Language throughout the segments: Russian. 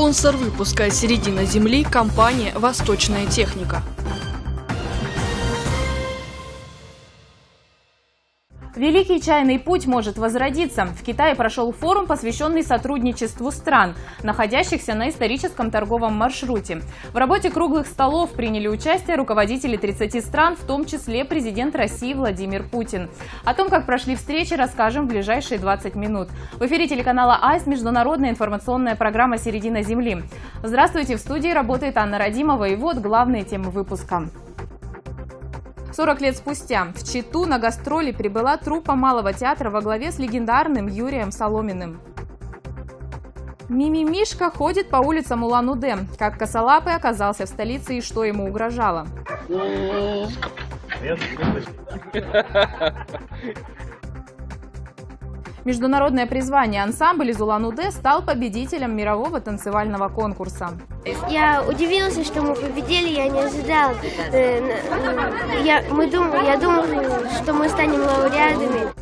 Спонсор выпуска «Середина земли» – компания «Восточная техника». Великий чайный путь может возродиться. В Китае прошел форум, посвященный сотрудничеству стран, находящихся на историческом торговом маршруте. В работе круглых столов приняли участие руководители 30 стран, в том числе президент России Владимир Путин. О том, как прошли встречи, расскажем в ближайшие 20 минут. В эфире телеканала АИС международная информационная программа «Середина земли». Здравствуйте, в студии работает Анна Радимова и вот главные темы выпуска. 40 лет спустя в Читу на гастроли прибыла труппа Малого театра во главе с легендарным Юрием Соломиным. Мимимишка ходит по улицам Улан-Удэ. Как косолапый оказался в столице и что ему угрожало. Международное призвание ансамбль из Улан-Удэ стал победителем мирового танцевального конкурса. Я удивился, что мы победили, я не ожидал. Э, я, мы дум, я думал, что мы станем лауреатами.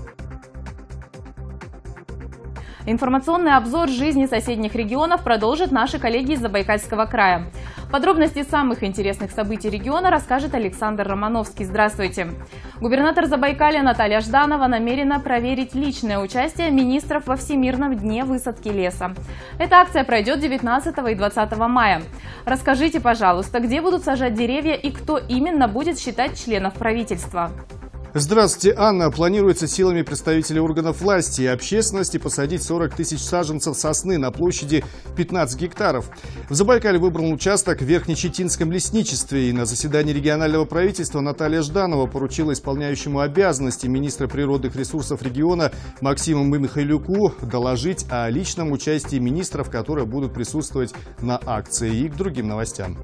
Информационный обзор жизни соседних регионов продолжат наши коллеги из Забайкальского края. Подробности самых интересных событий региона расскажет Александр Романовский. Здравствуйте. Губернатор Забайкалья Наталья Жданова намерена проверить личное участие министров во Всемирном дне высадки леса. Эта акция пройдет 19 и 20 мая. Расскажите, пожалуйста, где будут сажать деревья и кто именно будет считать членов правительства? Здравствуйте, Анна. Планируется силами представителей органов власти и общественности посадить 40 тысяч саженцев сосны на площади 15 гектаров. В Забайкале выбран участок в Верхнечетинском лесничестве. И на заседании регионального правительства Наталья Жданова поручила исполняющему обязанности министра природных ресурсов региона Максиму Михайлюку доложить о личном участии министров, которые будут присутствовать на акции и к другим новостям.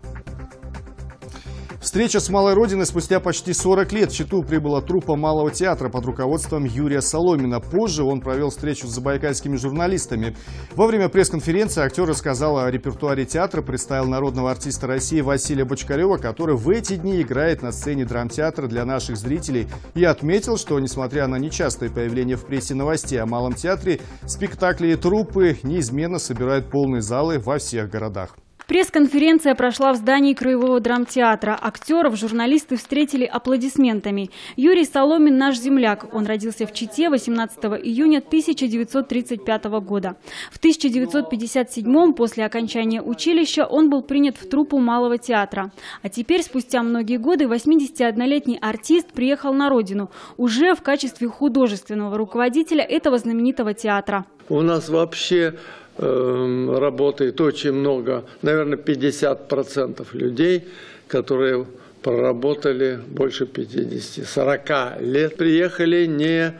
Встреча с Малой Родиной спустя почти 40 лет. В Читу прибыла труппа Малого театра под руководством Юрия Соломина. Позже он провел встречу с забайкальскими журналистами. Во время пресс-конференции актер рассказал о репертуаре театра, представил народного артиста России Василия Бочкарева, который в эти дни играет на сцене драмтеатра для наших зрителей. И отметил, что, несмотря на нечастое появление в прессе новостей о Малом театре, спектакли и труппы неизменно собирают полные залы во всех городах. Пресс-конференция прошла в здании Краевого драмтеатра. Актеров журналисты встретили аплодисментами. Юрий Соломин – наш земляк. Он родился в Чите 18 июня 1935 года. В 1957 после окончания училища он был принят в труппу Малого театра. А теперь, спустя многие годы, 81-летний артист приехал на родину уже в качестве художественного руководителя этого знаменитого театра. У нас вообще работает очень много, наверное, 50% людей, которые проработали больше 50-40 лет, приехали не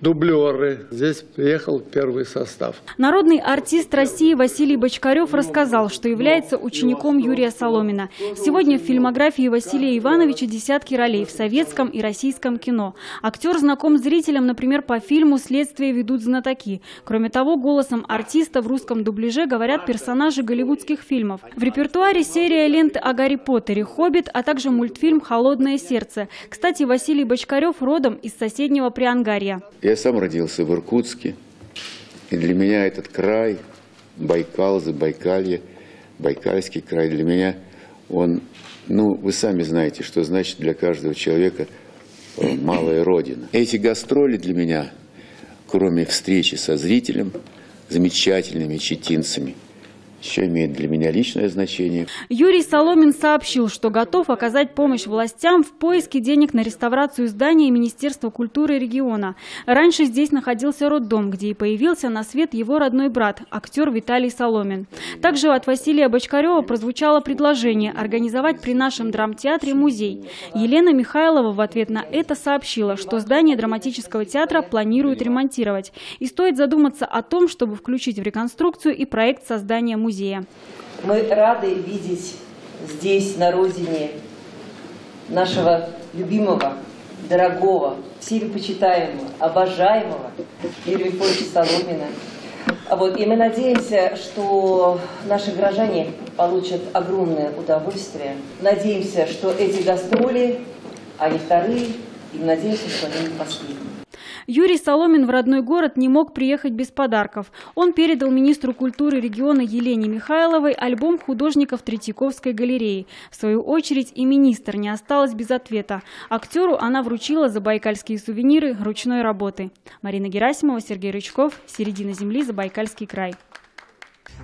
дублеры. Здесь приехал первый состав. Народный артист России Василий Бочкарев рассказал, что является учеником Юрия Соломина. Сегодня в фильмографии Василия Ивановича десятки ролей в советском и российском кино. Актер знаком зрителям, например, по фильму «Следствие ведут знатоки». Кроме того, голосом артиста в русском дубляже говорят персонажи голливудских фильмов. В репертуаре серия лент о Гарри Поттере, «Хоббит», а также мультфильм «Холодное сердце». Кстати, Василий Бочкарев родом из соседнего Приангарья. Я сам родился в Иркутске, и для меня этот край, Байкал, Забайкалье, Байкальский край, для меня он, ну, вы сами знаете, что значит для каждого человека э, малая родина. Эти гастроли для меня, кроме встречи со зрителем, замечательными читинцами – еще имеет для меня личное значение. Юрий Соломин сообщил, что готов оказать помощь властям в поиске денег на реставрацию здания Министерства культуры региона. Раньше здесь находился роддом, где и появился на свет его родной брат, актер Виталий Соломин. Также от Василия Бочкарева прозвучало предложение организовать при нашем драмтеатре музей. Елена Михайлова в ответ на это сообщила, что здание драматического театра планируют ремонтировать. И стоит задуматься о том, чтобы включить в реконструкцию и проект создания музея музея. Мы рады видеть здесь, на родине, нашего любимого, дорогого, всеми почитаемого, обожаемого Юрия Михайловича Соломина. А вот, и мы надеемся, что наши горожане получат огромное удовольствие. Надеемся, что эти гастроли, они вторые, и надеемся, что они не последние. Юрий Соломин в родной город не мог приехать без подарков. Он передал министру культуры региона Елене Михайловой альбом художников Третьяковской галереи. В свою очередь и министр не осталась без ответа. Актеру она вручила забайкальские сувениры ручной работы. Марина Герасимова, Сергей Рычков. Середина земли. Забайкальский край.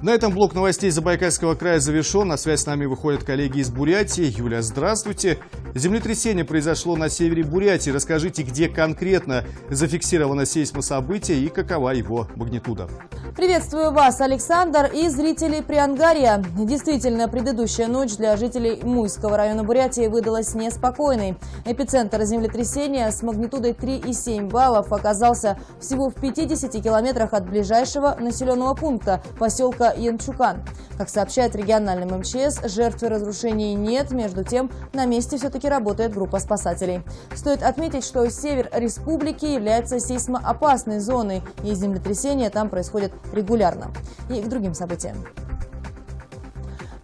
На этом блок новостей Забайкальского края завершен. На связь с нами выходят коллеги из Бурятии. Юля, здравствуйте. Землетрясение произошло на севере Бурятии. Расскажите, где конкретно зафиксировано сейсмособытие и какова его магнитуда. Приветствую вас, Александр, и зрителей Приангария. Действительно, предыдущая ночь для жителей Муйского района Бурятии выдалась неспокойной. Эпицентр землетрясения с магнитудой 3,7 баллов оказался всего в 50 километрах от ближайшего населенного пункта поселка Янчукан. Как сообщает региональным МЧС, жертв и разрушений нет. Между тем, на месте все-таки работает группа спасателей. Стоит отметить, что север республики является сейсмоопасной зоной, и землетрясения там происходят регулярно. И к другим событиям.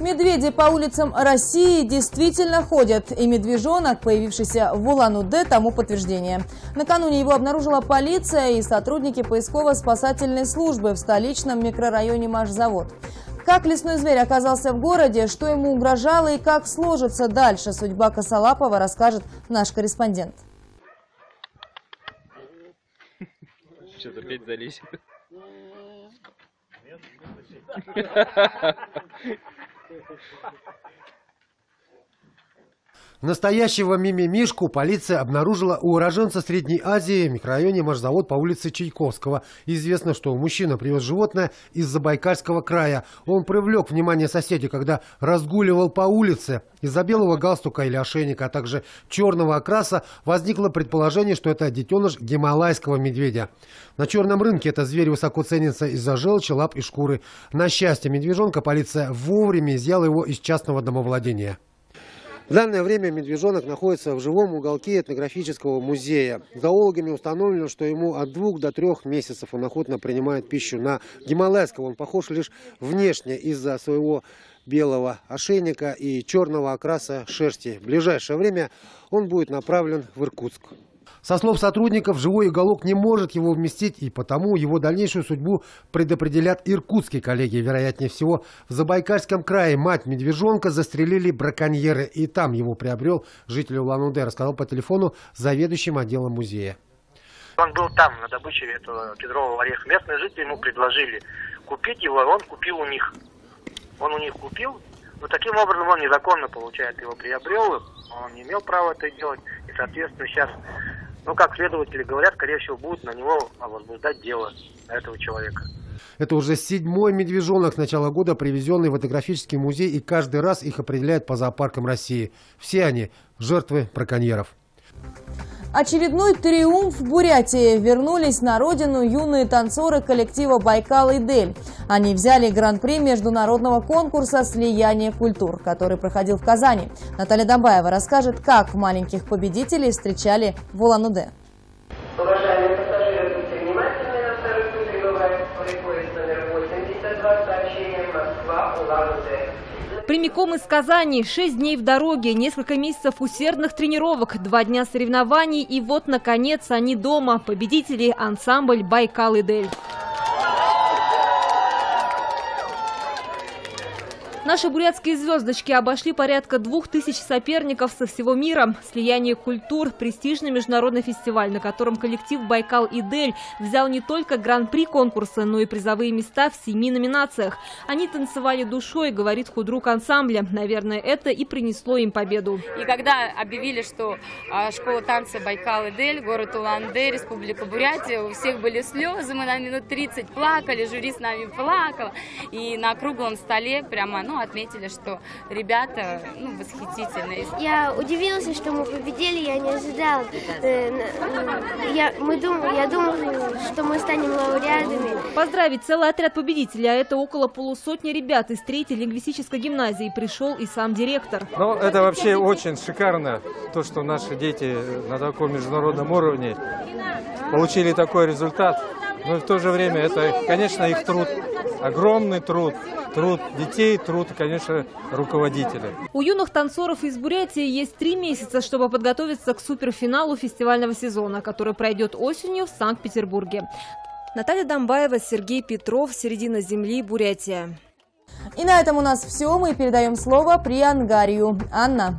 Медведи по улицам России действительно ходят, и медвежонок, появившийся в Улан-Удэ, тому подтверждение. Накануне его обнаружила полиция и сотрудники поисково-спасательной службы в столичном микрорайоне Машзавод. Как лесной зверь оказался в городе, что ему угрожало и как сложится дальше судьба Косолапова, расскажет наш корреспондент. Что-то опять залезет. Настоящего мимимишку полиция обнаружила у уроженца Средней Азии в микрорайоне Машзавод по улице Чайковского. Известно, что мужчина привез животное из Забайкальского края. Он привлек внимание соседей, когда разгуливал по улице. Из-за белого галстука или ошейника, а также черного окраса возникло предположение, что это детеныш гималайского медведя. На черном рынке этот зверь высоко ценится из-за желчи, лап и шкуры. На счастье медвежонка полиция вовремя изъяла его из частного домовладения. В данное время медвежонок находится в живом уголке этнографического музея. Зоологами установлено, что ему от двух до трех месяцев он охотно принимает пищу. На гималайского он похож лишь внешне из-за своего белого ошейника и черного окраса шерсти. В ближайшее время он будет направлен в Иркутск. Со слов сотрудников, живой уголок не может его вместить, и потому его дальнейшую судьбу предопределят иркутские коллеги. Вероятнее всего, в Забайкальском крае мать медвежонка застрелили браконьеры, и там его приобрел житель Улан-Удэ, рассказал по телефону заведующим отделом музея. Он был там, на добыче этого кедрового ореха. Местные жители ему предложили купить его, он купил у них. Он у них купил, но таким образом он незаконно, получает, его приобрел, он не имел права это делать, и, соответственно, сейчас ну, как следователи говорят, скорее всего, будут на него возбуждать дело, этого человека. Это уже седьмой медвежонок с начала года, привезенный в этнографический музей, и каждый раз их определяют по зоопаркам России. Все они жертвы браконьеров. Очередной триумф в Бурятии. Вернулись на родину юные танцоры коллектива «Байкал и Дель». Они взяли гран-при международного конкурса «Слияние культур», который проходил в Казани. Наталья Домбаева расскажет, как маленьких победителей встречали в Улан-Удэ. Прямиком из Казани. Шесть дней в дороге, несколько месяцев усердных тренировок, два дня соревнований и вот, наконец, они дома. Победители ансамбль «Байкал и Дель». Наши бурятские звездочки обошли порядка двух тысяч соперников со всего мира. Слияние культур – престижный международный фестиваль, на котором коллектив «Байкал и Дель» взял не только гран-при конкурса, но и призовые места в семи номинациях. Они танцевали душой, говорит худрук ансамбля. Наверное, это и принесло им победу. И когда объявили, что а, школа танца «Байкал и Дель», город Улан-Удэ, республика Бурятия, у всех были слезы, мы на минут 30 плакали, жюри с нами плакало. И на круглом столе прямо, ну, отметили, что ребята ну, восхитительные. Я удивилась, что мы победили, я не ожидала. Э, я, мы дум, я думала, что мы станем лауреатами. Поздравить целый отряд победителей, а это около полусотни ребят из третьей лингвистической гимназии. Пришел и сам директор. Ну, это вообще очень шикарно, то, что наши дети на таком международном уровне получили такой результат. Но в то же время это, конечно, их труд огромный труд. Труд детей, труд, конечно, руководителей. У юных танцоров из Бурятии есть три месяца, чтобы подготовиться к суперфиналу фестивального сезона, который пройдет осенью в Санкт-Петербурге. Наталья Домбаева, Сергей Петров, «Середина земли», Бурятия. И на этом у нас все. Мы передаем слово Приангарию. Анна.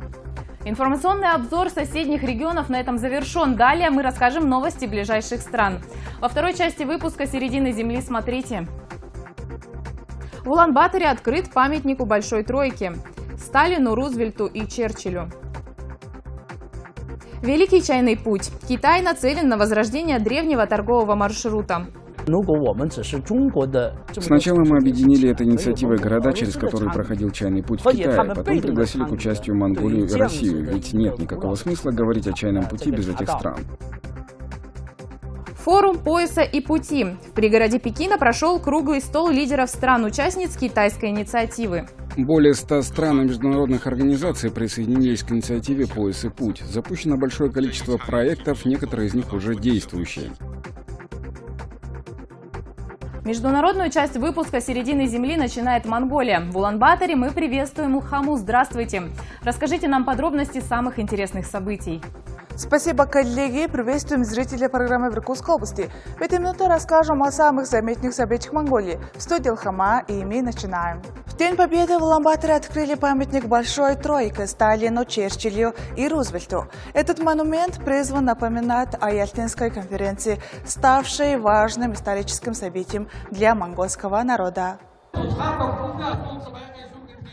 Информационный обзор соседних регионов на этом завершен. Далее мы расскажем новости ближайших стран. Во второй части выпуска «Середины земли» смотрите. В Улан-Баторе открыт памятнику Большой Тройки. Сталину, Рузвельту и Черчиллю. Великий чайный путь. Китай нацелен на возрождение древнего торгового маршрута. Сначала мы объединили этой инициативой города, через которые проходил чайный путь в Китае, потом пригласили к участию Монголию и Россию, ведь нет никакого смысла говорить о чайном пути без этих стран. Форум пояса и пути. В пригороде Пекина прошел круглый стол лидеров стран-участниц китайской инициативы. Более ста стран и международных организаций присоединились к инициативе «Пояс и путь». Запущено большое количество проектов, некоторые из них уже действующие. Международную часть выпуска «Середины земли» начинает Монголия. В Улан-Баторе мы приветствуем Улхаму. Здравствуйте! Расскажите нам подробности самых интересных событий. Спасибо, коллеги. Приветствуем зрителей программы Иркутской области. В этой минуте расскажем о самых заметных событиях Монголии. В студии Алхама и мы начинаем. В День Победы в Ламбаторе открыли памятник Большой Тройки Сталину, Черчиллю и Рузвельту. Этот монумент призван напоминать о Ялтинской конференции, ставшей важным историческим событием для монгольского народа.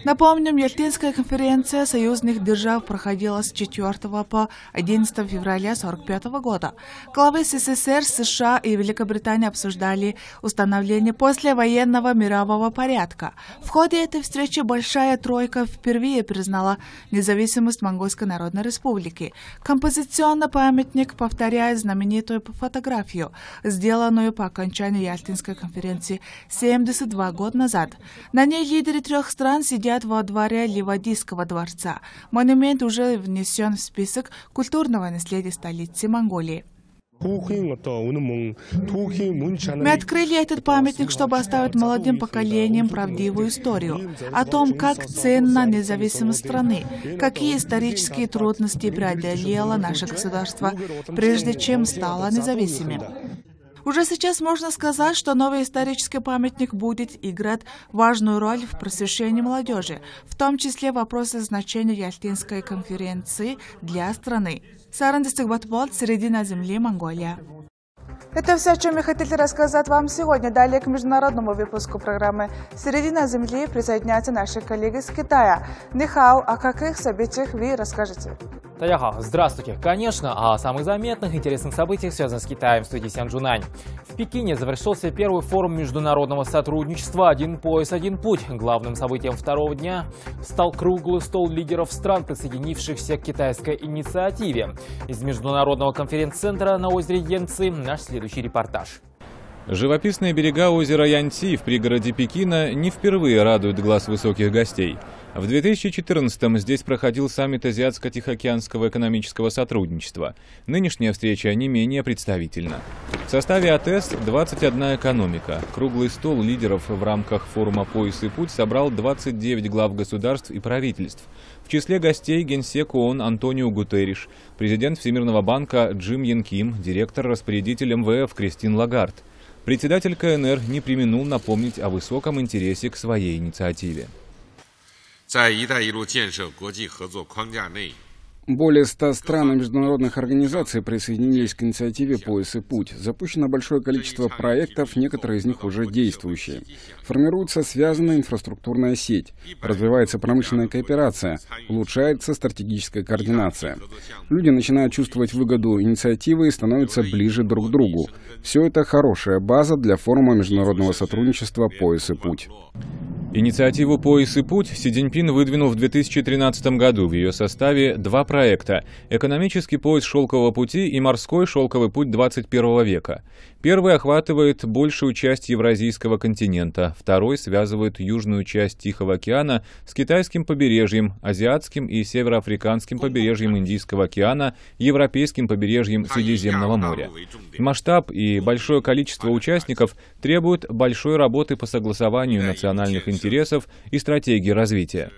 Напомним, Ялтинская конференция союзных держав проходила с 4 по 11 февраля 1945 года. Главы СССР, США и Великобритании обсуждали установление послевоенного мирового порядка. В ходе этой встречи Большая Тройка впервые признала независимость Монгольской Народной Республики. Композиционный памятник повторяет знаменитую фотографию, сделанную по окончании Ялтинской конференции 72 года назад. На ней лидеры трех стран сидят сидят во дворе Ливадийского дворца. Монумент уже внесен в список культурного наследия столицы Монголии. Мы открыли этот памятник, чтобы оставить молодым поколениям правдивую историю о том, как ценна независимость страны, какие исторические трудности преодолело наше государство, прежде чем стало независимым. Уже сейчас можно сказать, что новый исторический памятник будет играть важную роль в просвещении молодежи, в том числе вопросы значения Ялтинской конференции для страны. Сарандистик Батболт, середина земли, Монголия. Это все, о чем я хотели рассказать вам сегодня. Далее к международному выпуску программы «Середина Земли» присоединяются наши коллеги с Китая. Нихау, о каких событиях вы расскажете? Таяха, здравствуйте. Конечно, о самых заметных интересных событиях, связанных с Китаем в студии Сян. В Пекине завершился первый форум международного сотрудничества «Один пояс, один путь». Главным событием второго дня стал круглый стол лидеров стран, присоединившихся к китайской инициативе. Из международного конференц-центра на озере Янци наш следующий репортаж. Живописные берега озера Яньци в пригороде Пекина не впервые радуют глаз высоких гостей. В 2014-м здесь проходил саммит Азиатско-Тихоокеанского экономического сотрудничества. Нынешняя встреча не менее представительна. В составе АТЭС 21 экономика. Круглый стол лидеров в рамках форума «Пояс и путь» собрал 29 глав государств и правительств. В числе гостей генсек ООН Антонио Гутерриш, президент Всемирного банка Джим Ян Ким, директор-распорядитель МВФ Кристин Лагард. Председатель КНР не применул напомнить о высоком интересе к своей инициативе. 在“一带一路”建设国际合作框架内， более ста стран и международных организаций присоединились к инициативе «Пояс и путь». Запущено большое количество проектов, некоторые из них уже действующие. Формируется связанная инфраструктурная сеть, развивается промышленная кооперация, улучшается стратегическая координация. Люди начинают чувствовать выгоду инициативы и становятся ближе друг к другу. Все это хорошая база для форума международного сотрудничества «Пояс и путь». Инициативу «Пояс и путь» Си Цзиньпин выдвинул в 2013 году. В ее составе два проекта – экономический пояс шелкового пути и морской шелковый путь 21 века. Первый охватывает большую часть Евразийского континента, второй связывает южную часть Тихого океана с китайским побережьем, азиатским и североафриканским побережьем Индийского океана, европейским побережьем Средиземного моря. Масштаб и большое количество участников требуют большой работы по согласованию национальных интересов и стратегии развития.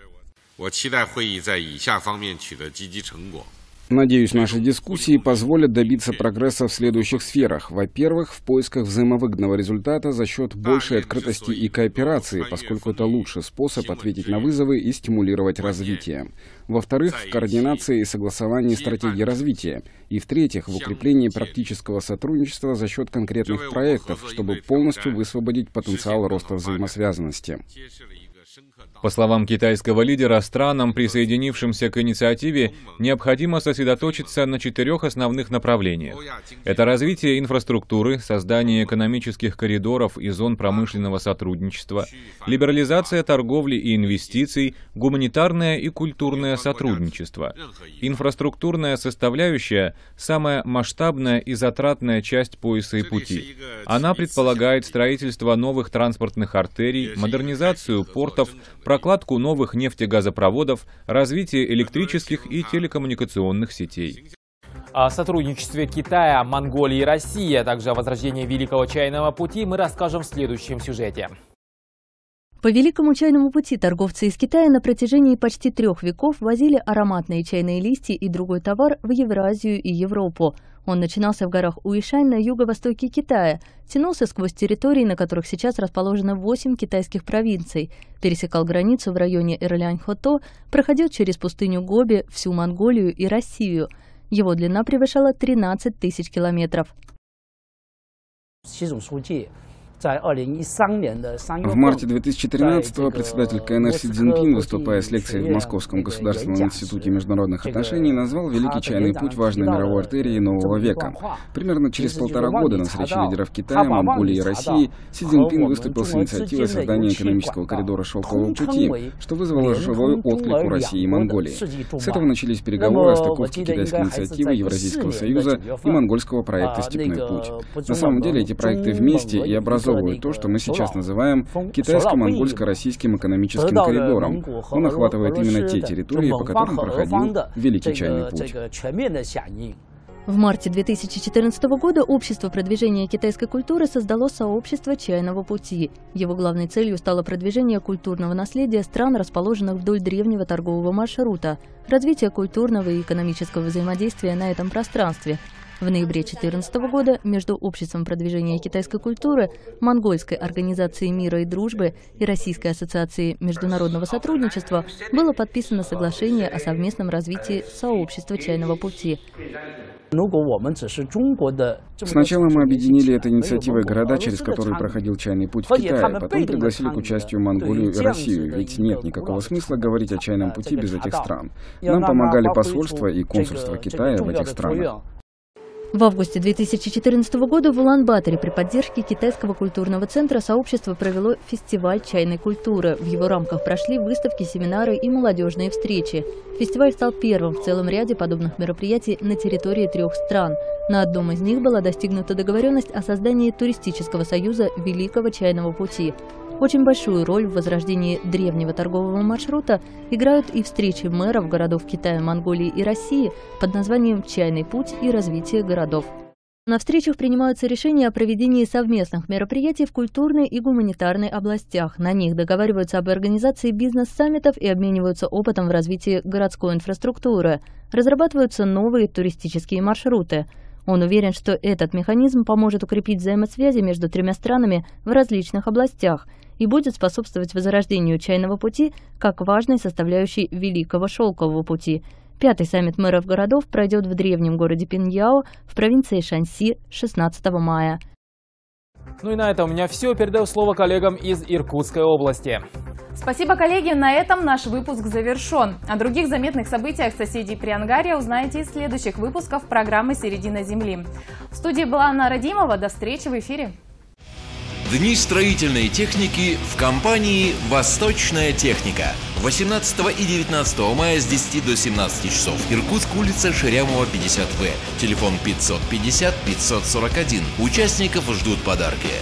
Надеюсь, наши дискуссии позволят добиться прогресса в следующих сферах. Во-первых, в поисках взаимовыгодного результата за счет большей открытости и кооперации, поскольку это лучший способ ответить на вызовы и стимулировать развитие. Во-вторых, в координации и согласовании стратегии развития. И в-третьих, в укреплении практического сотрудничества за счет конкретных проектов, чтобы полностью высвободить потенциал роста взаимосвязанности. По словам китайского лидера, странам, присоединившимся к инициативе, необходимо сосредоточиться на четырех основных направлениях. Это развитие инфраструктуры, создание экономических коридоров и зон промышленного сотрудничества, либерализация торговли и инвестиций, гуманитарное и культурное сотрудничество. Инфраструктурная составляющая – самая масштабная и затратная часть пояса и пути. Она предполагает строительство новых транспортных артерий, модернизацию портов, прокладку новых нефтегазопроводов, развитие электрических и телекоммуникационных сетей. О сотрудничестве Китая, Монголии и России, а также о возрождении Великого чайного пути мы расскажем в следующем сюжете. По Великому чайному пути торговцы из Китая на протяжении почти трех веков возили ароматные чайные листья и другой товар в Евразию и Европу – он начинался в горах Уишань на юго-востоке Китая, тянулся сквозь территории, на которых сейчас расположено восемь китайских провинций, пересекал границу в районе Эрлянь-Хото, проходил через пустыню Гоби, всю Монголию и Россию. Его длина превышала 13 тысяч километров. В марте 2013-го председатель КНР Си Цзиньпин, выступая с лекцией в Московском государственном институте международных отношений, назвал Великий чайный путь важной мировой артерией нового века. Примерно через полтора года на встрече лидеров Китая, Монголии и России Си Цзиньпин выступил с инициативой создания экономического коридора шелкового пути, что вызвало живой отклик у России и Монголии. С этого начались переговоры о стыковке китайской инициативы Евразийского союза и монгольского проекта «Степной путь». На самом деле эти проекты вместе и образуют образовывает то, что мы сейчас называем китайско-монгольско-российским экономическим коридором. Он охватывает именно те территории, по которым проходил Великий чайный путь. В марте 2014 года Общество продвижения китайской культуры создало сообщество чайного пути. Его главной целью стало продвижение культурного наследия стран, расположенных вдоль древнего торгового маршрута, развитие культурного и экономического взаимодействия на этом пространстве, в ноябре 2014 года между Обществом продвижения китайской культуры, Монгольской организацией мира и дружбы и Российской ассоциацией международного сотрудничества было подписано соглашение о совместном развитии сообщества чайного пути. Сначала мы объединили этой инициативой города, через которые проходил чайный путь в Китае, потом пригласили к участию Монголию и Россию, ведь нет никакого смысла говорить о чайном пути без этих стран. Нам помогали посольства и консульство Китая в этих странах. В августе 2014 года в Улан-Баторе при поддержке Китайского культурного центра сообщество провело фестиваль чайной культуры. В его рамках прошли выставки, семинары и молодежные встречи. Фестиваль стал первым в целом ряде подобных мероприятий на территории трех стран. На одном из них была достигнута договоренность о создании туристического союза Великого чайного пути. Очень большую роль в возрождении древнего торгового маршрута играют и встречи мэров городов Китая, Монголии и России под названием «Чайный путь и развитие городов». На встречах принимаются решения о проведении совместных мероприятий в культурной и гуманитарной областях. На них договариваются об организации бизнес-саммитов и обмениваются опытом в развитии городской инфраструктуры. Разрабатываются новые туристические маршруты. Он уверен, что этот механизм поможет укрепить взаимосвязи между тремя странами в различных областях – и будет способствовать возрождению чайного пути как важной составляющей Великого Шелкового пути. Пятый саммит мэров городов пройдет в древнем городе Пиньяо в провинции Шанси 16 мая. Ну и на этом у меня все. Передаю слово коллегам из Иркутской области. Спасибо, коллеги. На этом наш выпуск завершен. О других заметных событиях соседей Приангария узнаете из следующих выпусков программы «Середина земли». В студии была Анна Радимова. До встречи в эфире. Дни строительной техники в компании «Восточная техника». 18 и 19 мая с 10 до 17 часов. Иркутск, улица Ширямова, 50В. Телефон 550 541. Участников ждут подарки.